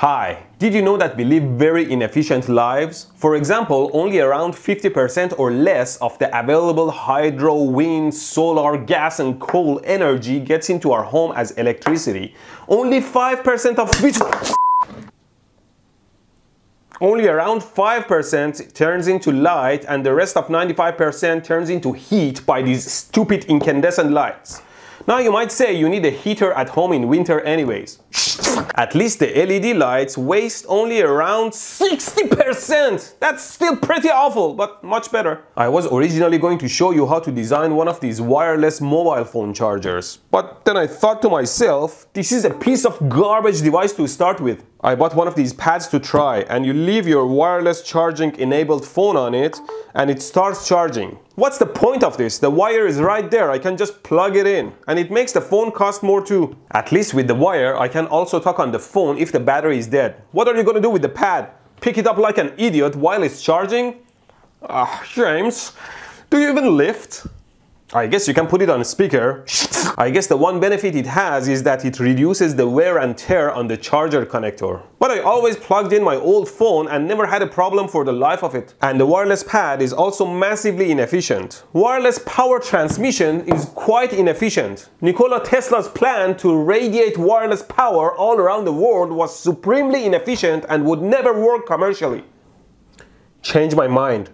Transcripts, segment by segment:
Hi, did you know that we live very inefficient lives? For example, only around 50% or less of the available hydro, wind, solar, gas and coal energy gets into our home as electricity. Only 5% of which only around 5% turns into light and the rest of 95% turns into heat by these stupid incandescent lights. Now you might say you need a heater at home in winter anyways. At least the LED lights waste only around 60%. That's still pretty awful, but much better. I was originally going to show you how to design one of these wireless mobile phone chargers. But then I thought to myself, this is a piece of garbage device to start with. I bought one of these pads to try and you leave your wireless charging enabled phone on it and it starts charging. What's the point of this? The wire is right there, I can just plug it in and it makes the phone cost more too. At least with the wire I can also talk on the phone if the battery is dead. What are you gonna do with the pad? Pick it up like an idiot while it's charging? Ah, James, do you even lift? I guess you can put it on a speaker. I guess the one benefit it has is that it reduces the wear and tear on the charger connector. But I always plugged in my old phone and never had a problem for the life of it. And the wireless pad is also massively inefficient. Wireless power transmission is quite inefficient. Nikola Tesla's plan to radiate wireless power all around the world was supremely inefficient and would never work commercially. Change my mind.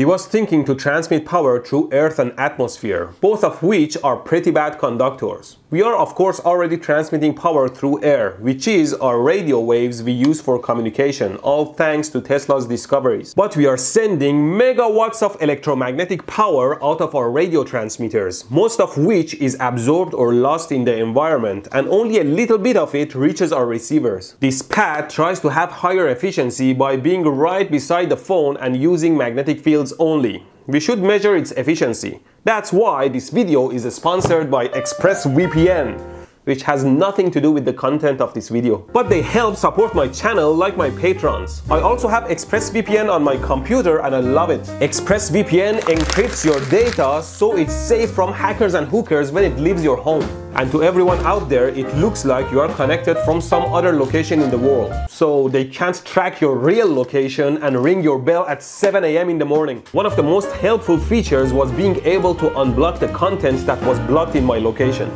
He was thinking to transmit power through Earth and atmosphere, both of which are pretty bad conductors. We are of course already transmitting power through air, which is our radio waves we use for communication, all thanks to Tesla's discoveries. But we are sending megawatts of electromagnetic power out of our radio transmitters, most of which is absorbed or lost in the environment, and only a little bit of it reaches our receivers. This pad tries to have higher efficiency by being right beside the phone and using magnetic fields only. We should measure its efficiency. That's why this video is sponsored by ExpressVPN which has nothing to do with the content of this video. But they help support my channel like my patrons. I also have ExpressVPN on my computer and I love it. ExpressVPN encrypts your data so it's safe from hackers and hookers when it leaves your home. And to everyone out there, it looks like you are connected from some other location in the world. So they can't track your real location and ring your bell at 7 a.m. in the morning. One of the most helpful features was being able to unblock the content that was blocked in my location.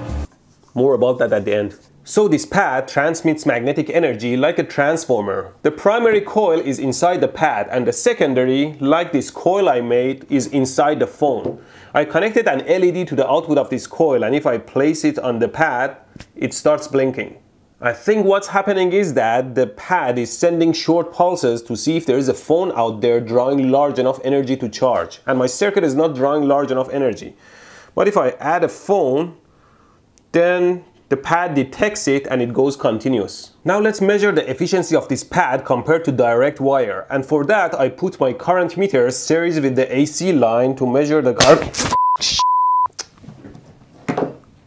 More about that at the end. So this pad transmits magnetic energy like a transformer. The primary coil is inside the pad and the secondary, like this coil I made, is inside the phone. I connected an LED to the output of this coil and if I place it on the pad, it starts blinking. I think what's happening is that the pad is sending short pulses to see if there is a phone out there drawing large enough energy to charge. And my circuit is not drawing large enough energy. But if I add a phone, then the pad detects it and it goes continuous. Now let's measure the efficiency of this pad compared to direct wire. And for that I put my current meter series with the AC line to measure the current.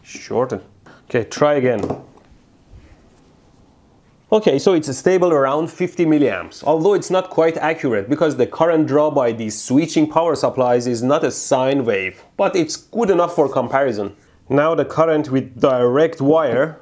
Shorten. Okay, try again. Okay, so it's a stable around 50 milliamps, although it's not quite accurate because the current draw by these switching power supplies is not a sine wave, but it's good enough for comparison. Now the current with direct wire,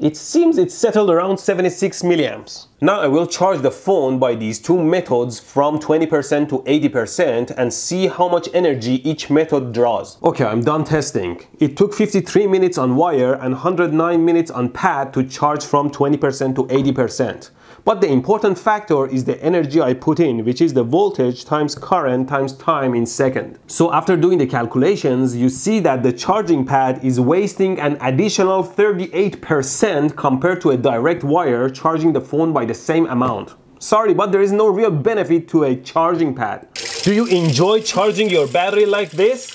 it seems it settled around 76 milliamps. Now I will charge the phone by these two methods from 20% to 80% and see how much energy each method draws. Okay, I'm done testing. It took 53 minutes on wire and 109 minutes on pad to charge from 20% to 80%. But the important factor is the energy I put in, which is the voltage times current times time in second. So after doing the calculations, you see that the charging pad is wasting an additional 38% compared to a direct wire charging the phone by the same amount. Sorry, but there is no real benefit to a charging pad. Do you enjoy charging your battery like this?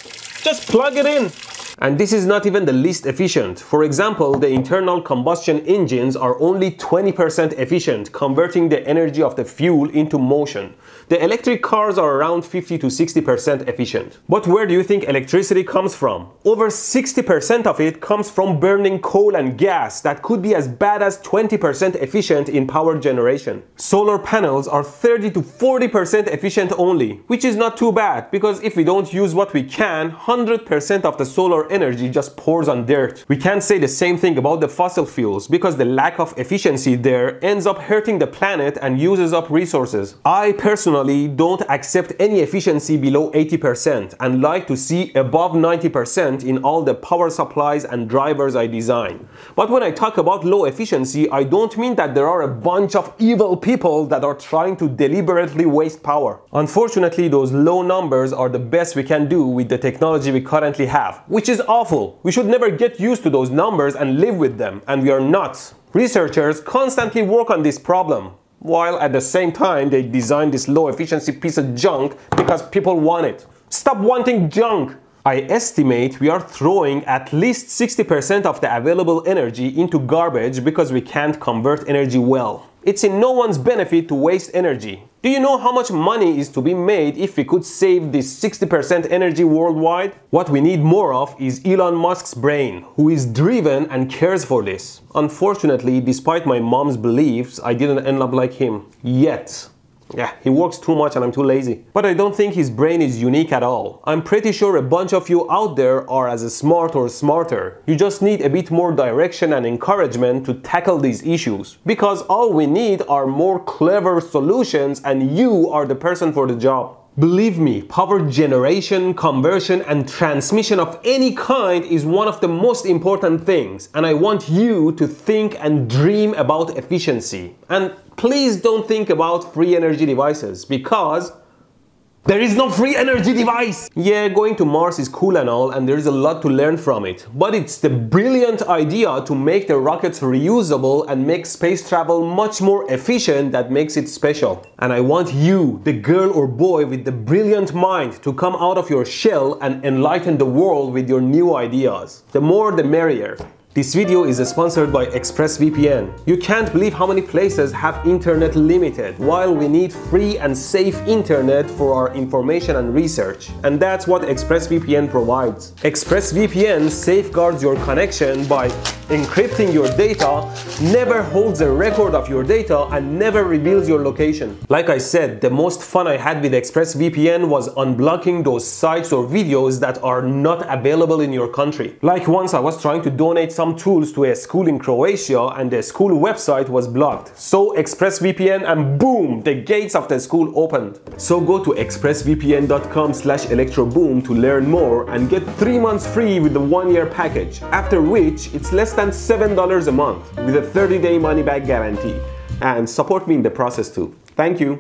Just plug it in. And this is not even the least efficient. For example, the internal combustion engines are only 20% efficient, converting the energy of the fuel into motion. The electric cars are around 50 to 60% efficient. But where do you think electricity comes from? Over 60% of it comes from burning coal and gas that could be as bad as 20% efficient in power generation. Solar panels are 30 to 40% efficient only, which is not too bad because if we don't use what we can, 100% of the solar energy just pours on dirt. We can't say the same thing about the fossil fuels because the lack of efficiency there ends up hurting the planet and uses up resources. I personally don't accept any efficiency below 80% and like to see above 90% in all the power supplies and drivers I design. But when I talk about low efficiency, I don't mean that there are a bunch of evil people that are trying to deliberately waste power. Unfortunately, those low numbers are the best we can do with the technology we currently have, which is awful. We should never get used to those numbers and live with them, and we are not. Researchers constantly work on this problem, while at the same time they design this low efficiency piece of junk because people want it. Stop wanting junk! I estimate we are throwing at least 60% of the available energy into garbage because we can't convert energy well. It's in no one's benefit to waste energy. Do you know how much money is to be made if we could save this 60% energy worldwide? What we need more of is Elon Musk's brain, who is driven and cares for this. Unfortunately, despite my mom's beliefs, I didn't end up like him. Yet. Yeah, he works too much and I'm too lazy. But I don't think his brain is unique at all. I'm pretty sure a bunch of you out there are as smart or smarter. You just need a bit more direction and encouragement to tackle these issues. Because all we need are more clever solutions and you are the person for the job. Believe me, power generation, conversion, and transmission of any kind is one of the most important things, and I want you to think and dream about efficiency. And please don't think about free energy devices because there is no free energy device! Yeah, going to Mars is cool and all, and there is a lot to learn from it. But it's the brilliant idea to make the rockets reusable and make space travel much more efficient that makes it special. And I want you, the girl or boy with the brilliant mind, to come out of your shell and enlighten the world with your new ideas. The more the merrier. This video is sponsored by ExpressVPN. You can't believe how many places have internet limited, while we need free and safe internet for our information and research. And that's what ExpressVPN provides. ExpressVPN safeguards your connection by encrypting your data, never holds a record of your data, and never reveals your location. Like I said, the most fun I had with ExpressVPN was unblocking those sites or videos that are not available in your country. Like once I was trying to donate some tools to a school in Croatia and the school website was blocked. So ExpressVPN and boom, the gates of the school opened. So go to expressvpn.com slash electroboom to learn more and get 3 months free with the 1 year package, after which it's less than $7 a month with a 30 day money back guarantee. And support me in the process too. Thank you.